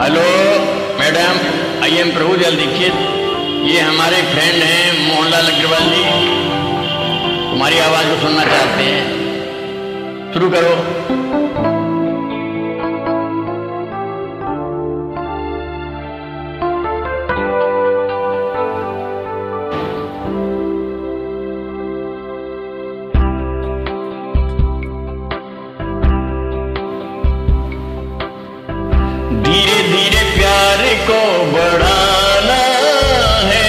Hello, madam I am Prabhu Jal Dixit ये हमारे friend हैं मोहनलाल अग्रवाल जी। तुम्हारी आवाज़ को सुनना चाहते हैं। शुरू करो। को बढ़ाना है,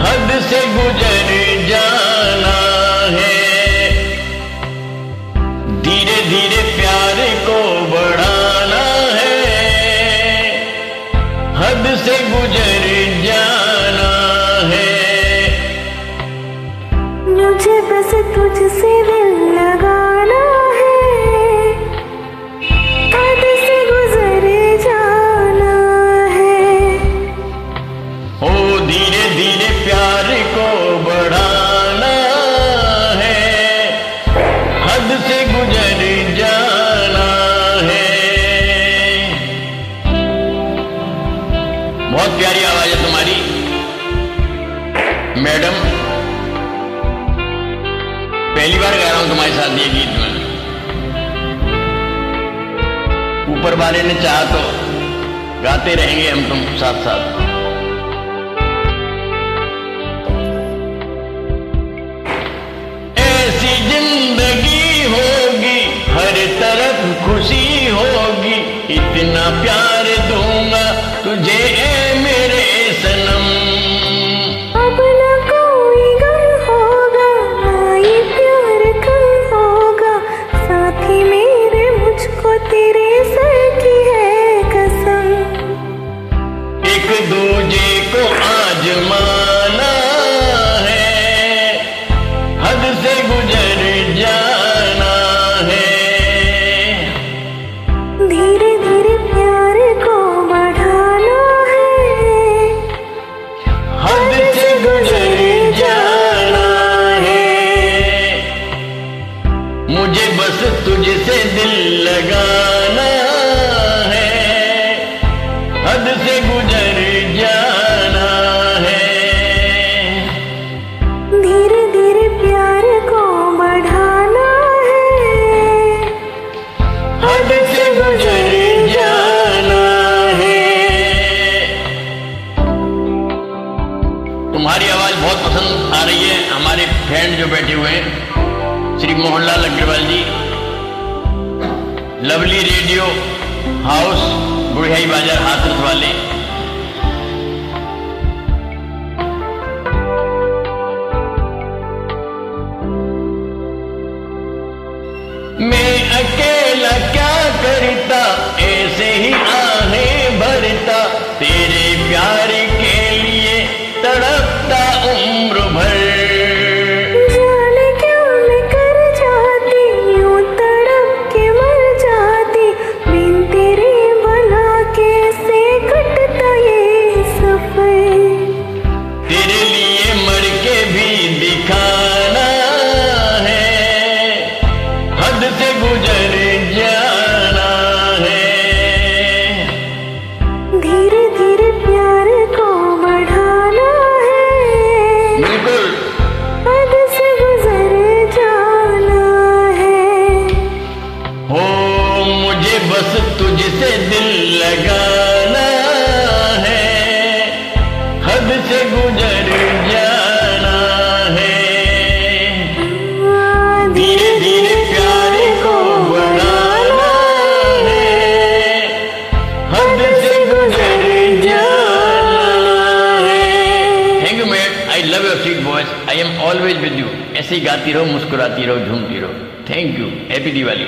हद से गुजर जाना है। धीरे धीरे प्यार को बढ़ाना है, हद से गुजर बहुत प्यारी आवाज़ है तुम्हारी। मैडम, पहली बार गा रहा हूँ तुम्हारे साथ ये गीत में। ऊपर वाले ने चाहा तो गाते रहेंगे हम तुम साथ साथ। ऐसी ज़िंदगी होगी, हर तरफ़ खुशी होगी, इतना प्यार मेरे मुझको तेरे सर की है कसम। एक दूजे को आजमाना है हद से गुजर जाना है। आवाज़ बहुत पसंद आ रही है हमारे फ्रेंड जो बैठे हुए हैं, Shri Mohanlal Agrawal ji. Lovely radio house बुढ़ियाई बाज़ार हाथरस वाले। मैं अकेला क्या करता, ऐसे ही आहें भरता। ्रभय दिल लगाना है, हद से गुजर जाना है। धीरे धीरे प्यार को बढ़ाना है, हद से गुजर जाना है। You ma'am I love your sweet voice I am always with you ऐसे ही गाती रहो, मुस्कुराती रहो, झूमती रहो। Thank you happy Diwali